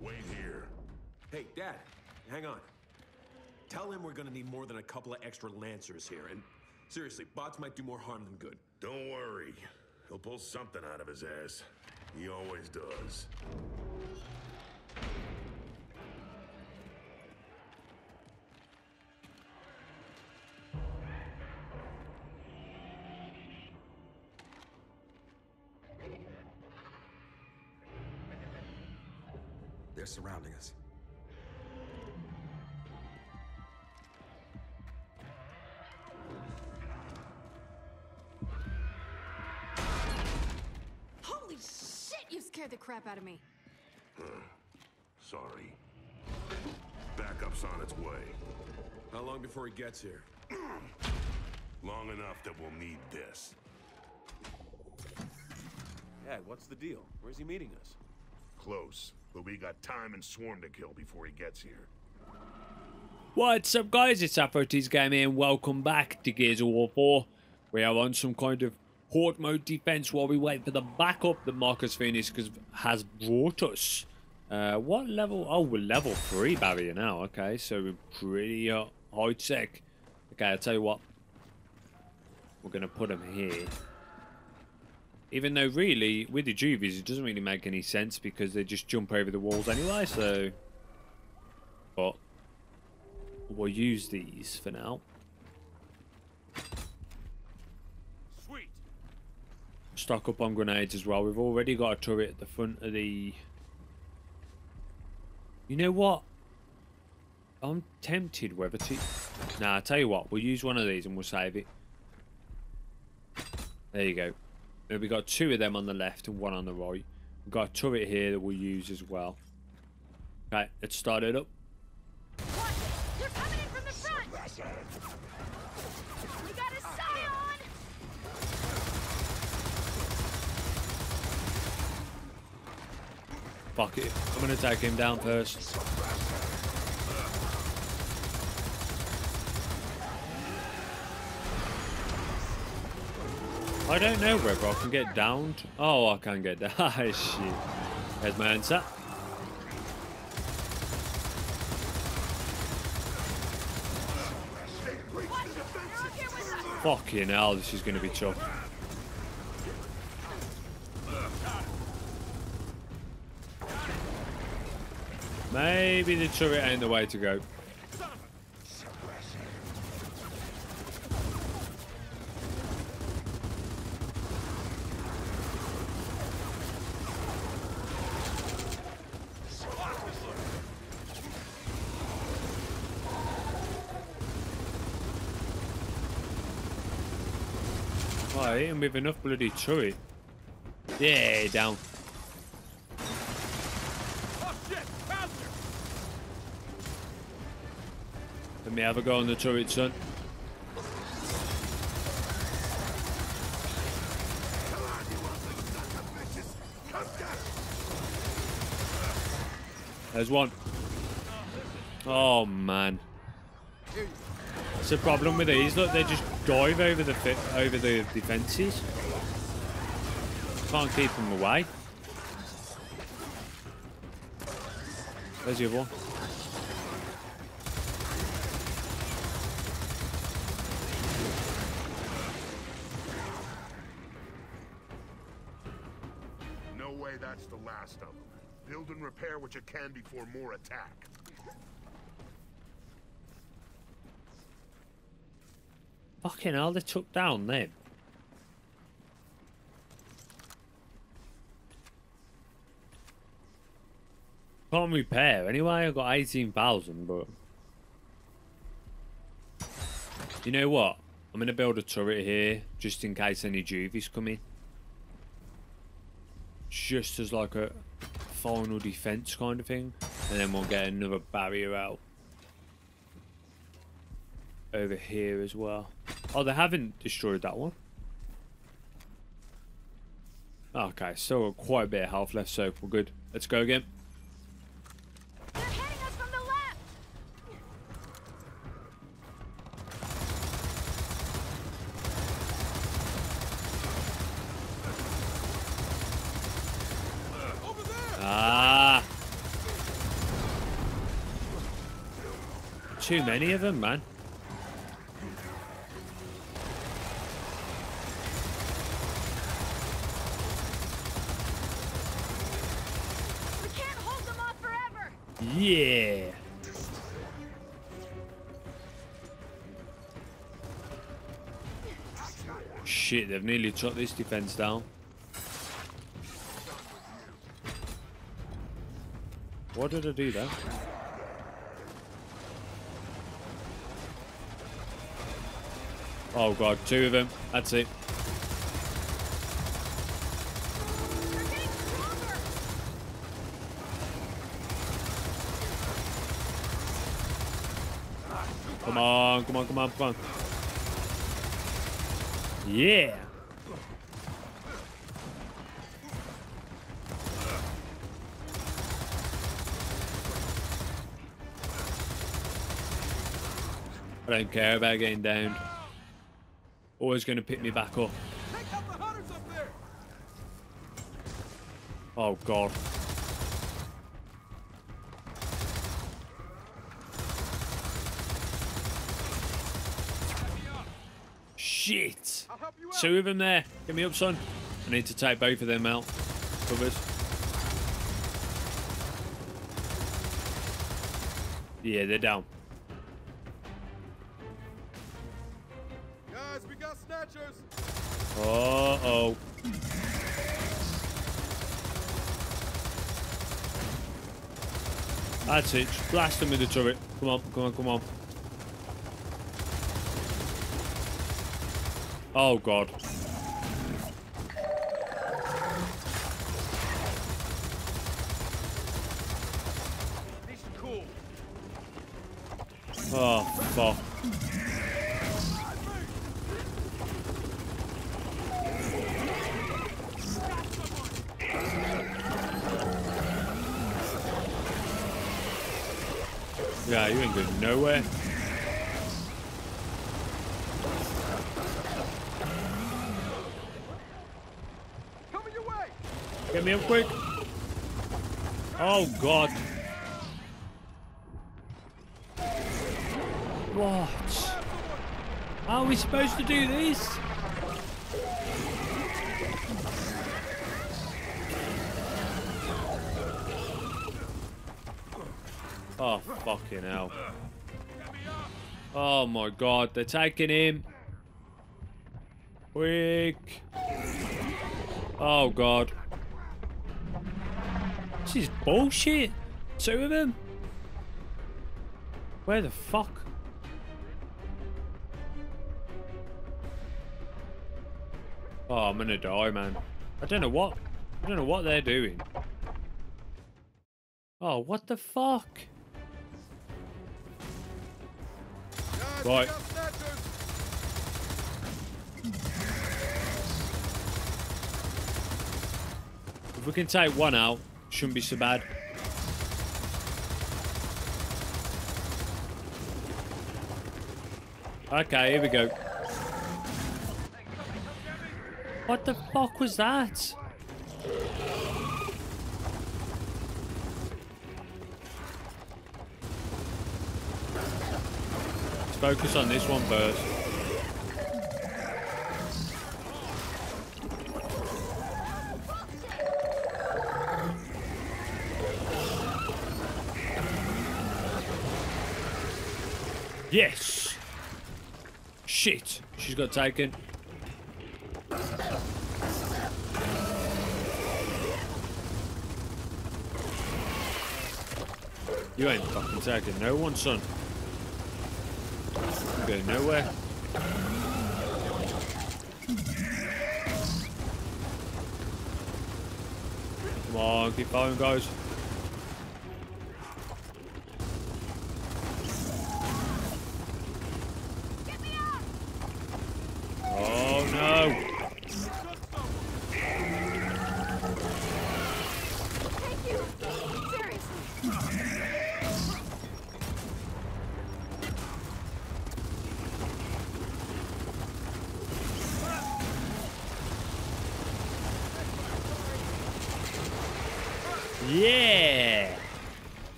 Wait here. Hey, Dad, hang on. Tell him we're gonna need more than a couple of extra lancers here, and seriously, bots might do more harm than good. Don't worry. He'll pull something out of his ass. He always does. Surrounding us. Holy shit, you scared the crap out of me. Sorry. Backup's on its way. How long before he gets here? Long enough that we'll need this. Dad, what's the deal? Where's he meeting us? Close, but we got time and Swarm to kill before he gets here. What's up guys, it's Afrotease Gaming and welcome back to Gears of War 4. We are on some kind of horde mode defense while we wait for the backup that Marcus Fenix has brought us. Uh, what level? Oh, we're level 3 barrier now. Okay, so we're pretty uh, high tech. Okay, I'll tell you what. We're going to put him here. Even though really, with the Juvies, it doesn't really make any sense because they just jump over the walls anyway, so... But we'll use these for now. Sweet! Stock up on grenades as well. We've already got a turret at the front of the... You know what? I'm tempted whether to... Nah, i tell you what. We'll use one of these and we'll save it. There you go. We got two of them on the left and one on the right. We've got a turret here that we'll use as well. Okay, let's start it up. Watch it! They're coming in from the front! We got a scion! Fuck it. I'm gonna take him down first. I don't know whether I can get downed. Oh, I can't get down. Ah, shit. There's my answer. Fucking hell, this is gonna be tough. Maybe the turret ain't the way to go. Oh, him with enough bloody turret. Yeah, down. Let me have a go on the turret, son. There's one. Oh, oh man. It's the problem with these. Look, they just dive over the over the defenses. Can't keep them away. There's the other one. No way that's the last of them. Build and repair what you can before more attack. Fucking hell, they took down them. Can't repair anyway. I got eighteen thousand, but you know what? I'm gonna build a turret here just in case any juvies come in. Just as like a final defense kind of thing, and then we'll get another barrier out over here as well. Oh, they haven't destroyed that one. Okay, still quite a bit of health left, so we're good. Let's go again. Ah. Too many of them, man. Shit, they've nearly shot this defense down. What did I do there? Oh god, two of them. That's it. Come on, come on, come on, come on. Yeah. I don't care about getting down. Always going to pick me back up. Take out the hunters up! Oh god. Shit! I'll help you out! Two of them there. Get me up, son. I need to take both of them out. Covers. Yeah, they're down. Guys, we got snatchers! Uh oh. That's it. Just blast them with the turret. Come on, come on, come on. Oh god. Oh fuck. Yeah, you ain't going nowhere. Coming your way! Get me up quick. Oh god. What? How are we supposed to do this? Oh, fucking hell. Oh my god, they're taking him. Quick. Oh god. This is bullshit. Two of them. Where the fuck? Oh, I'm gonna die, man. I don't know what. I don't know what they're doing. Oh, what the fuck? Right. If we can take one out, shouldn't be so bad. Okay, here we go. What the fuck was that? Let's focus on this one first. Yes! Shit! She's got taken. You ain't fucking taking no one, son. You going nowhere. Come on, keep going, guys.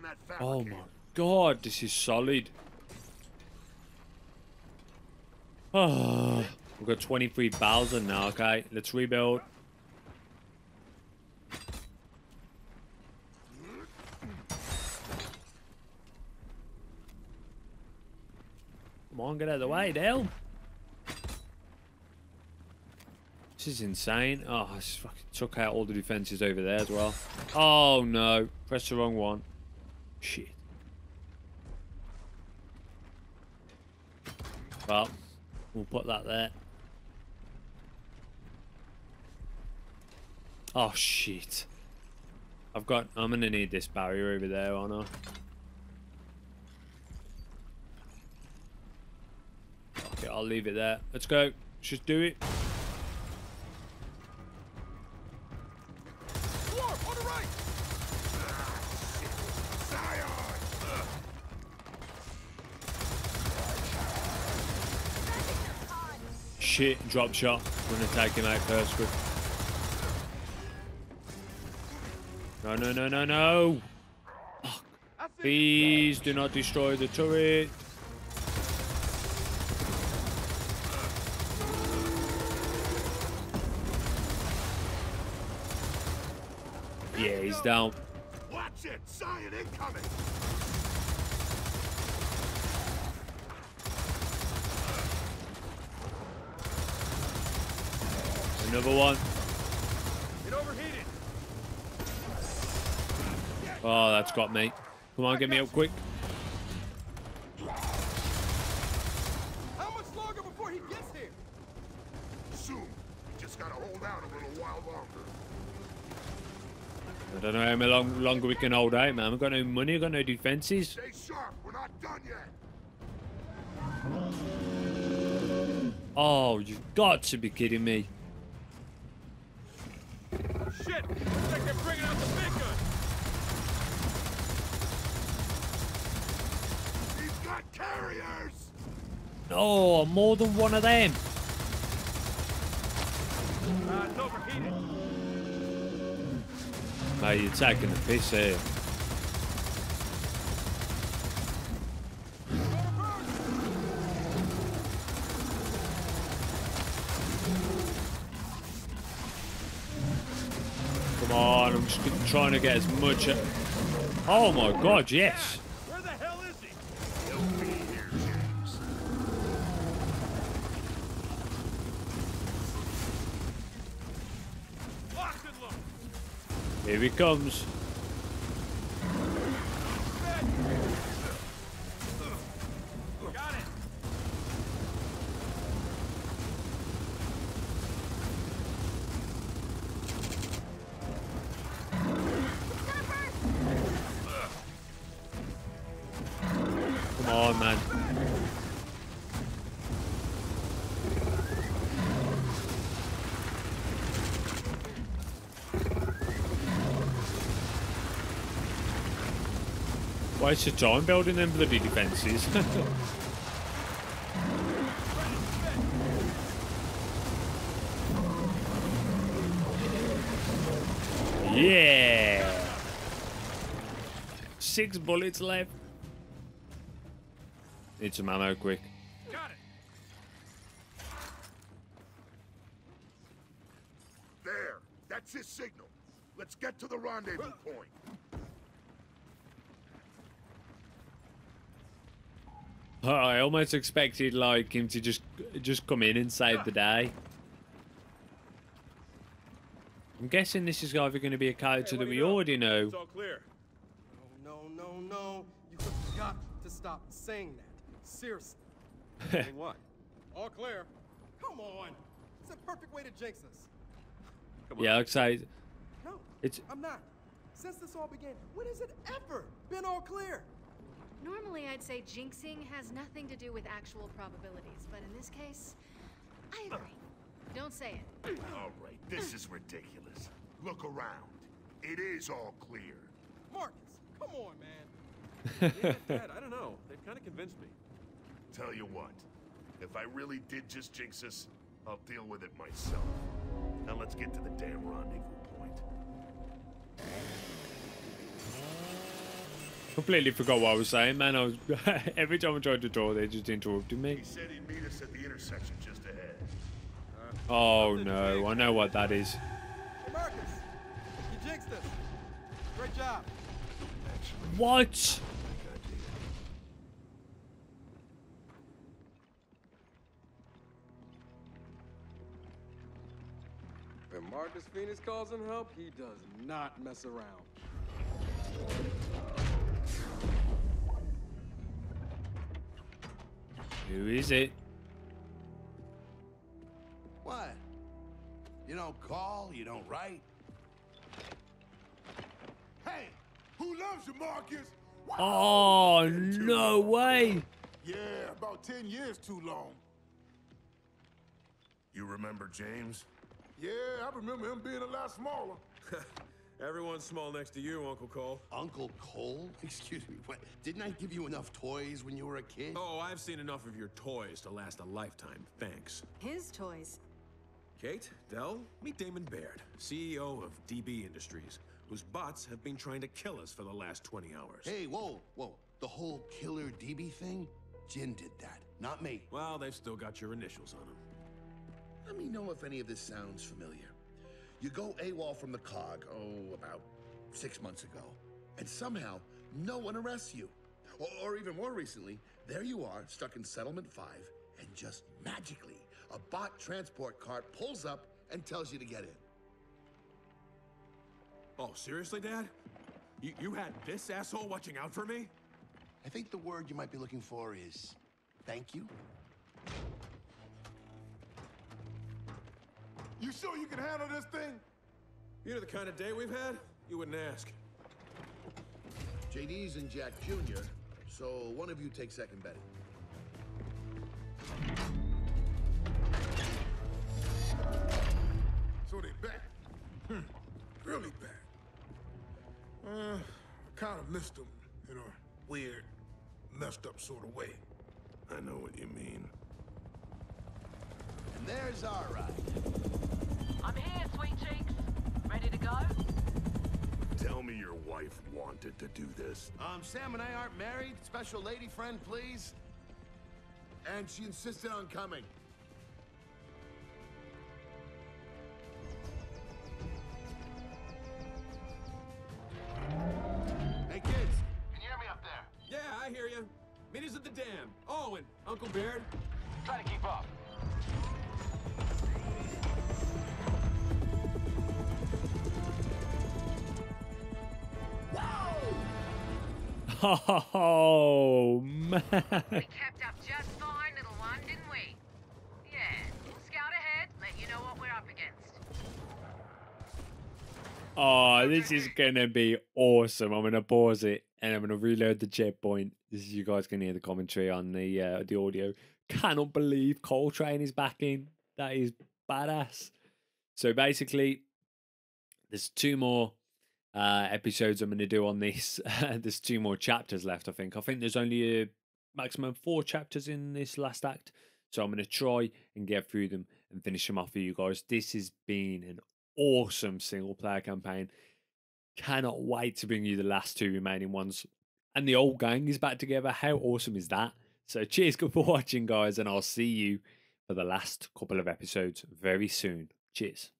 That Oh my god, this is solid. Ah, We've got 23,000 now, okay. Let's rebuild. Come on, get out of the way, Dale. This is insane. Oh, I just fucking took out all the defenses over there as well. Oh no, press the wrong one. Shit. Well, we'll put that there. Oh shit. I've got I'm gonna need this barrier over there, aren't I? Okay, I'll leave it there. Let's go. Let's just do it. Shit, drop shot. I'm gonna take him out first. Quick. No, no, no, no, no. Please do not destroy the turret. Yeah, he's down. Watch it! Scion incoming! Another one. It overheated. Oh, that's got me. Come on, get me up quick. How much longer before he gets here? Soon. We just gotta hold out a little while longer. I don't know how long, longer we can hold out, man. We've got no money, we've got no defenses. Stay sharp. We're not done yet. Oh, you've got to be kidding me. Shit! Looks like they're bringing out the big gun. He's got carriers! Oh, more than one of them. Uh, it's overheated. Mate, you're taking the piss here. Trying to get as much. Oh my god, yes. Where the hell is he? He'll be here, James. Locked and loaded. Here he comes. Waste your time building them bloody defences. yeah! Six bullets left. Need some ammo quick. There. That's his signal. Let's get to the rendezvous point. Oh, I almost expected like him to just just come in and save the day. I'm guessing this is either going to be a character Hey, that we you know? already know. It's all clear. No, no, no. You have got to stop saying that. Seriously. Saying what? All clear. Come on. It's a perfect way to jinx us. Come on. Yeah, like I say, No, It's- I'm not. Since this all began, when has it ever been all clear? Normally, I'd say jinxing has nothing to do with actual probabilities, but in this case, I agree. Don't say it. All right, this is ridiculous. Look around. It is all clear. Marcus, come on, man. Yeah, Dad, I don't know. They've kind of convinced me. Tell you what, if I really did just jinx us, I'll deal with it myself. Now let's get to the damn rendezvous point. Completely forgot what I was saying, man. I was every time I tried to draw, they just interrupted me. He said he'd meet us at the intersection just ahead. Oh no, I know what that is. Hey, Marcus, you jinxed us. Great job. What? When Marcus Fenix calls in help, he does not mess around. Who is it? What? You don't call, you don't write. Hey, who loves you, Marcus? Oh no way! Yeah, about 10 years too long. You remember James? Yeah, I remember him being a lot smaller. Everyone's small next to you, Uncle Cole. Uncle Cole? Excuse me, what? Didn't I give you enough toys when you were a kid? Oh, I've seen enough of your toys to last a lifetime. Thanks. His toys. Kait, Del, meet Damon Baird, CEO of DB Industries, whose bots have been trying to kill us for the last 20 hours. Hey, whoa, whoa. The whole killer DB thing? Jinn did that, not me. Well, they've still got your initials on them. Let me know if any of this sounds familiar. You go AWOL from the COG, oh, about six months ago, and somehow no one arrests you. Or, or even more recently, there you are, stuck in Settlement 5, and just magically, a bot transport cart pulls up and tells you to get in. Oh, seriously, Dad? You, you had this asshole watching out for me? I think the word you might be looking for is thank you. You sure you can handle this thing? You know the kind of day we've had? You wouldn't ask. JD's and Jack Jr., so one of you take second betting. So they back. Hmm. Really back. Uh, I kind of missed them in a weird, messed up sort of way. I know what you mean. And there's our ride. I'm here, sweet cheeks. Ready to go? Tell me your wife wanted to do this. Um, Sam and I aren't married. Special lady friend, please. And she insisted on coming. Hey, kids. Can you hear me up there? Yeah, I hear you. Meet us at the dam. Oh, and Uncle Baird. Try to keep up. Oh man! We kept up just fine, little one, didn't we? Yeah. We'll scout ahead, let you know what we're up against. Oh, this is gonna be awesome. I'm gonna pause it and I'm gonna reload the checkpoint. This is you guys can hear the commentary on the uh, the audio. Cannot believe Cole Train is back in. That is badass. So basically, there's two more uh, episodes I'm going to do on this. there's two more chapters left, I think. I think there's only a maximum four chapters in this last act. So I'm going to try and get through them and finish them off for you guys. This has been an awesome single player campaign. Cannot wait to bring you the last two remaining ones. And the old gang is back together. How awesome is that? So cheers, good for watching, guys, and I'll see you for the last couple of episodes very soon. Cheers.